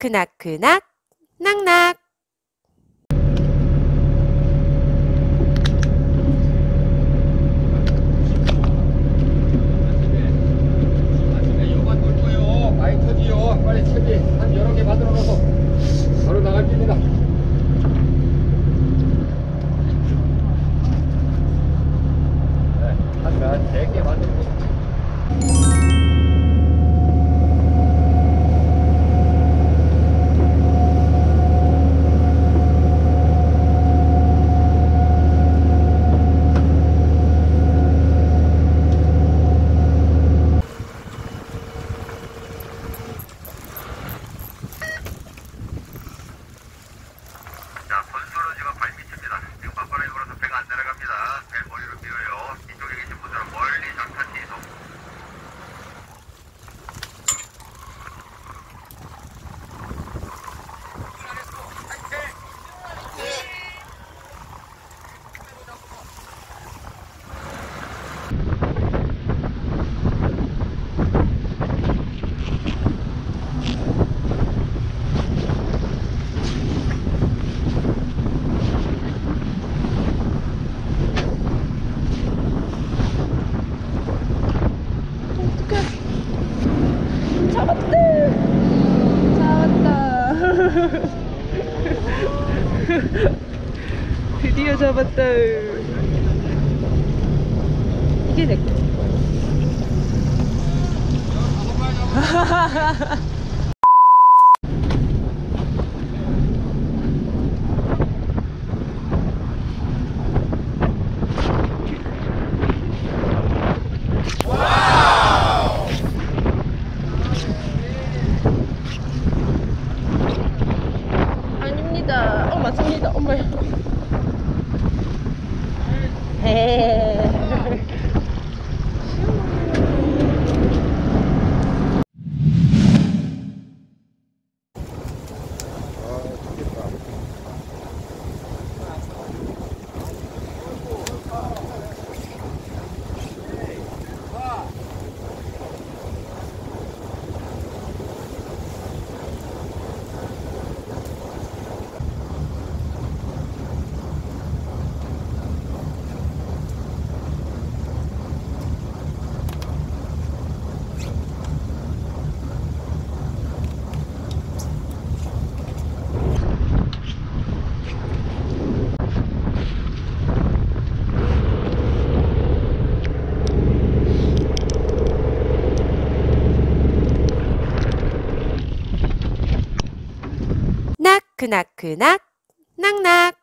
나크나크낙 낙낙. 여러 개 만들어 놓고 바로 나갈 겁니다. 네, 한네개 만들어 놓고. 자, 선수는 지금 발밑입니다. 지금 바바람이 불어서 배가 안 내려갑니다. 배 머리로 밀어요. 이쪽에 계신 분들은 멀리 장탄지 이동. 드디어 잡았다. 이게 내 거. Hey. 나크나크낙 낙낙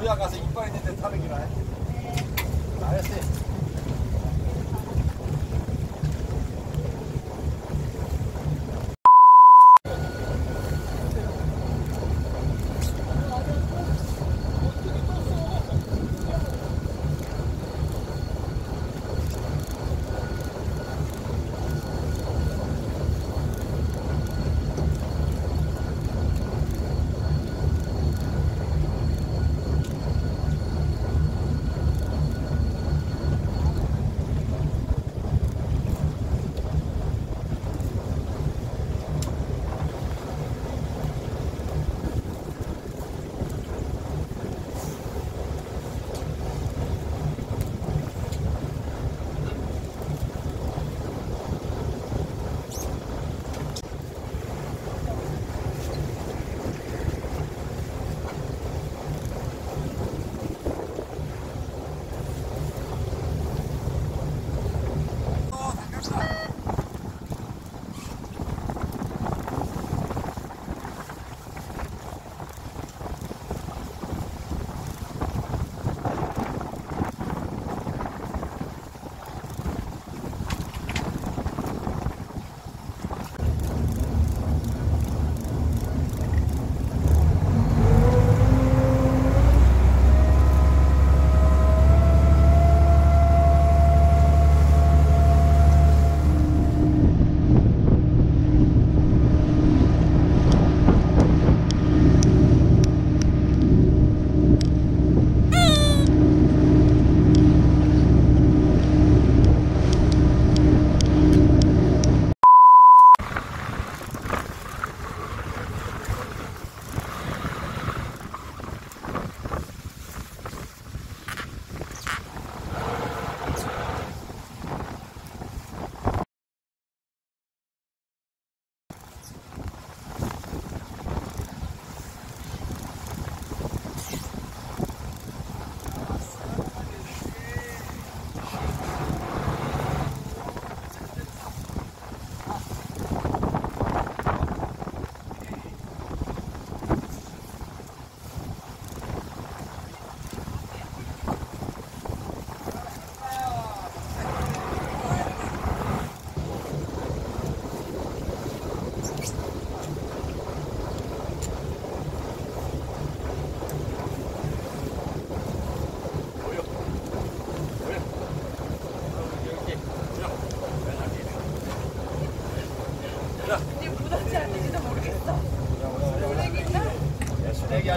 줘야 가서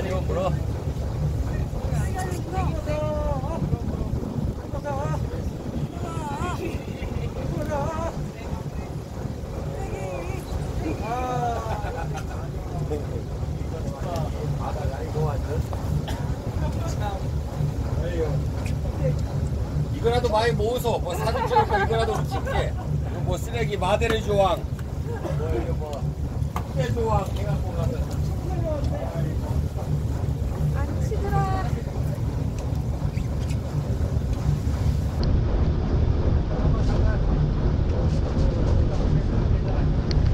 아니고 물어. 이거라도 많이 모으소. 뭐 사진 찍을 거 이거라도 찍게. 이거 뭐 쓰레기 마데르 조항. 뭐 이거 뭐 조항 해갖고 가서.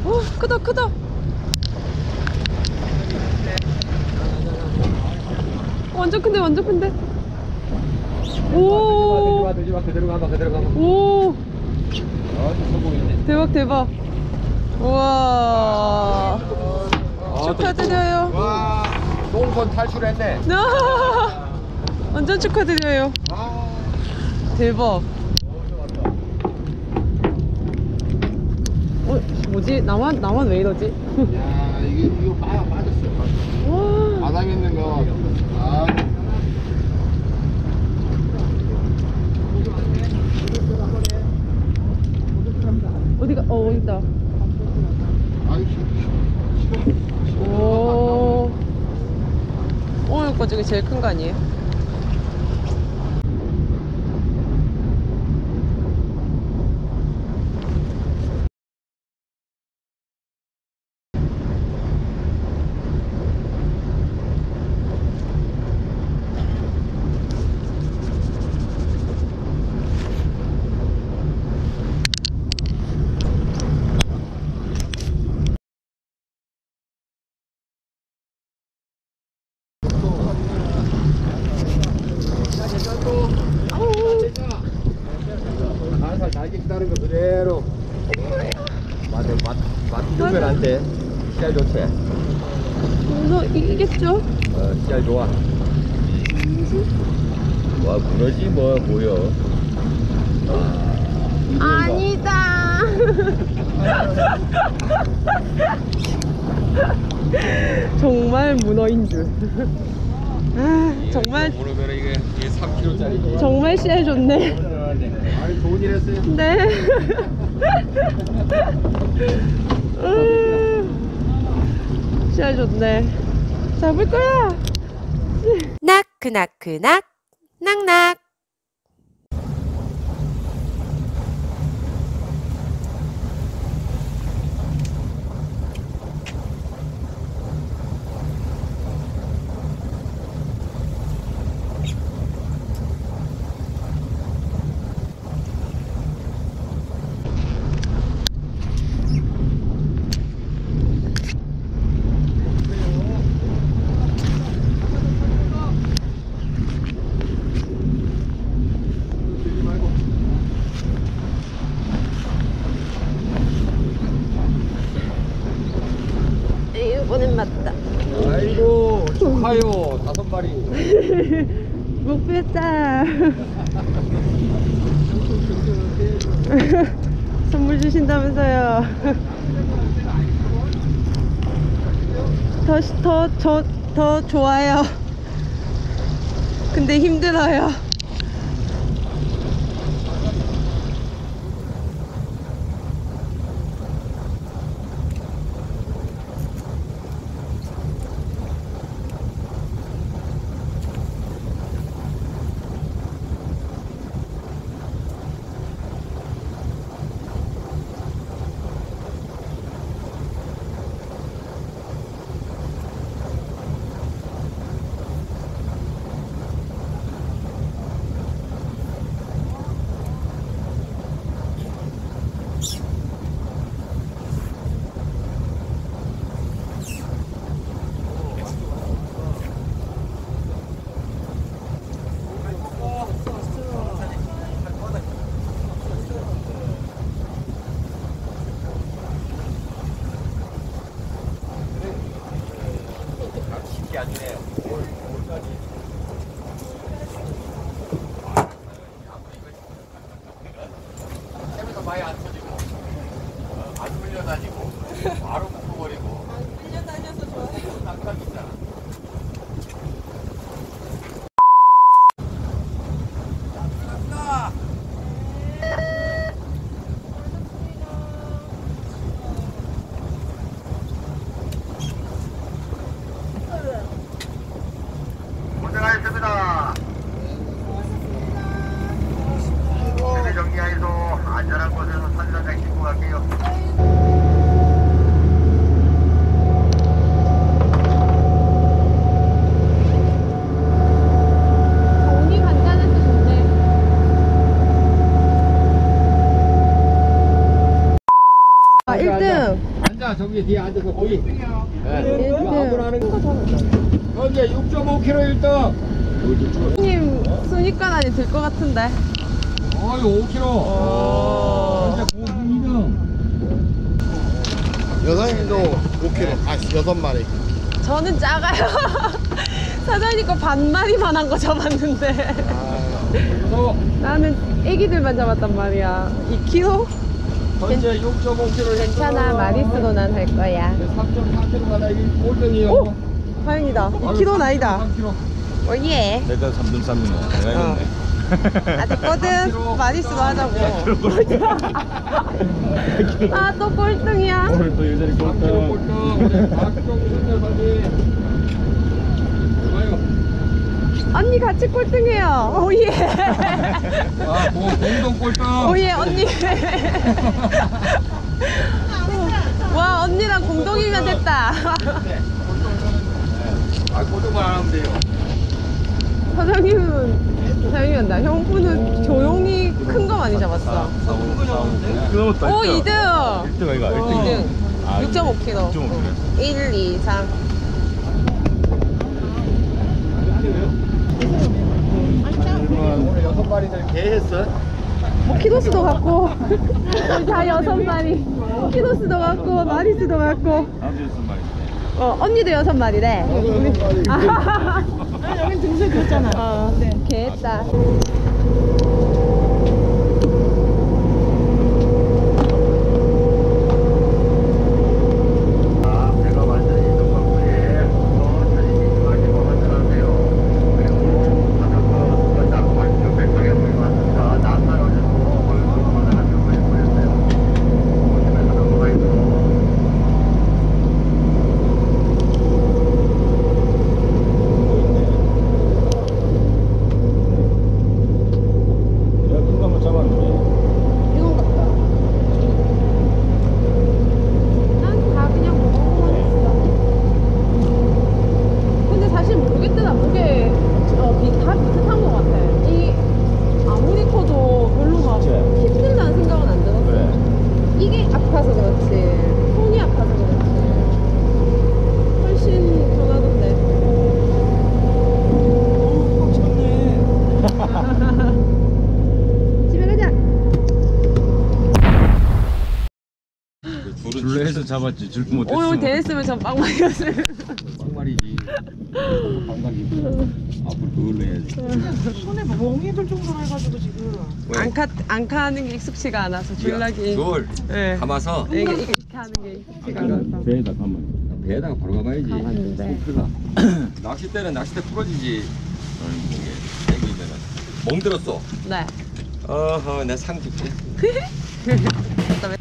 오, 크다, 크다. 완전 큰데, 완전 큰데. 오, 와, 되지 마, 그대로 가봐, 그대로 가봐. 오, 어, 성공이네. 대박, 대박. 우와. 아, 축하드려요. 와, 똥손 탈출했네. 아, 완전 축하드려요. 아, 대박. 뭐지? 나만, 나만 왜 이러지? 야, 이게 이거 빠 빠졌어. 와. 바닥에 있는 거. 아, 어디가, 어, 있다. 아이 오. 오늘 거 중에 제일 큰 거 아니에요? 와, 무너지 뭐, 뭐여. 아니다. 정말 문어인 줄. 아, 정말 모르면 이게, 이게 3kg짜리. 정말 씨알 좋네. 아니, 좋은 일 했어요. 네. 음, 씨알 좋네. 잡을 거야. 나크나크낙 낙낙 이번 엔 맞다. 아이고, 축하요. 다섯 마리. 목표했다. 선물 주신다면서요. 더, 더, 저, 더 좋아요. 근데 힘들어요. 뒤에 앉아서 거기. 네. 이거 아무나 하는 거. 현재 6.5kg 1등. 형님 순위권 안에 들 것 같은데. 어이, 5kg. 현재 고기 2등. 여사님도 5kg, 아, 6마리. 저는 작아요. 사장님 거 반마리만 한 거 잡았는데. 그래서 나는 애기들만 잡았단 말이야. 2kg? 현재 6.5kg 괜찮아. 마리스로 난할 거야. 3.4kg 가다 이게 꼴등이요. 오! 다행이다. 2kg는 아니다. 3kg. 오예. 내가 3등 3등. 내가 어. 아직거든. 마리스로 하자고. 아, 또 꼴등이야. 오늘 또 여전히 3kg 꼴등. 박종순 여사님. 언니 같이 꼴등해요. 오예. 아, 뭐 공동 꼴등. 오예, 언니. 와, 언니랑 공동이면 됐다. 아, 고등만 안 하면 돼요. 사장님은 사장님이란다. 형부는 조용히 큰 거 많이 잡았어. 그거부터 오, 2등. 1등 아이가 1등. 2등. 6.5kg. 6.5kg. 1, 2, 3. 오늘 여섯 마리 마리들 개 했어? 뭐 키도수도 같고 우리 다 여섯 마리 키도수도 같고 마리수도 같고 나도 여섯 마리. 어 언니도 여섯 마리래 아, 여긴 등수에 줬잖아. 어, 네. 개했다 자, 배가 완전히 이동한 후에 천천히 미심하시고 환전하세요. 그리고 바닥과 바닥 완전 백성에 보이면서 낭만 올려주고 얼굴 바닥을 보이 보였어요. 보시면서 넘어가 있고. 내가 큰거 한번 잡았는데. 이건 같다 난 다 그냥 먹어보고 했어 근데 사실 모르겠더라 무게 어, 비, 다 비슷한 것 같아 이 아무리 커도 별로 막 그치? 힘들다는 생각은 안 들었어 그래. 이게 아파서 그렇지 손이 아파서 그렇지 훨씬 편하던데 집에 가자 줄로 해서 잡았지. 줄 못했어. 오늘 대했으면 전 빵망이었어요 빵말이지. 감각이. 앞으로 그걸로 해야지. 손에 멍이 들 정도로 해가지고 지금. 앙카 앙카 하는 게 익숙치가 않아서 줄라기 줄 네. 감아서 이게 이렇게 하는 게 익숙치가 않아서 배에다 가면. 배에다가 바로 가봐야지. 가봤는데 낚싯대는 낚싯대 부러지지. 이게 땡기면은 멍 들었어. 네 어허 내 상깊게.